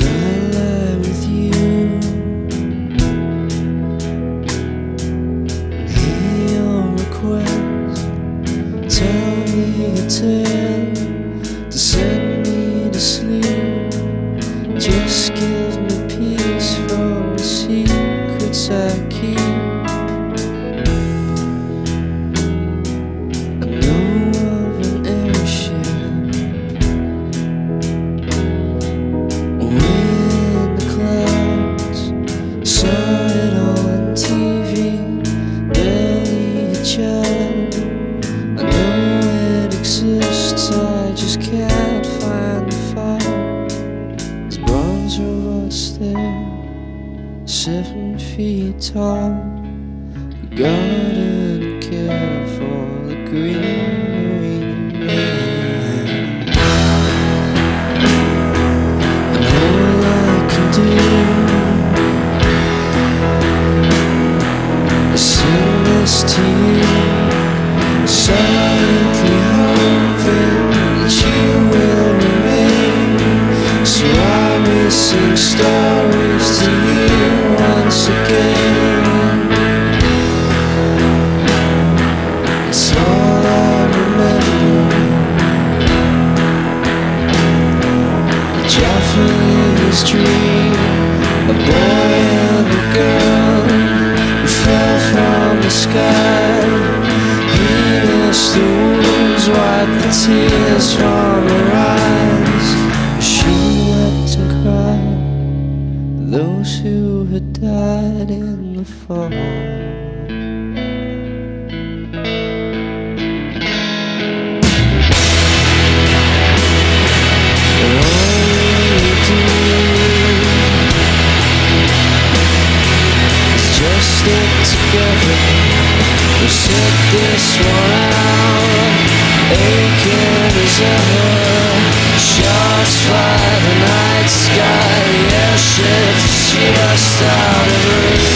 I lie with you. Hear your Tell me a tale seven feet tall. We gotta care for the greenery. And all I can do is this to you, silently hoping that you will remain. So I may sing stories Dream, a boy and a girl who fell from the sky. He the wounds, wiped the tears from her eyes. She wept and cried. Those who had died in the fall. Stick together. We set this one out, aching as ever. Shots fly the night sky, the airships just out of reach.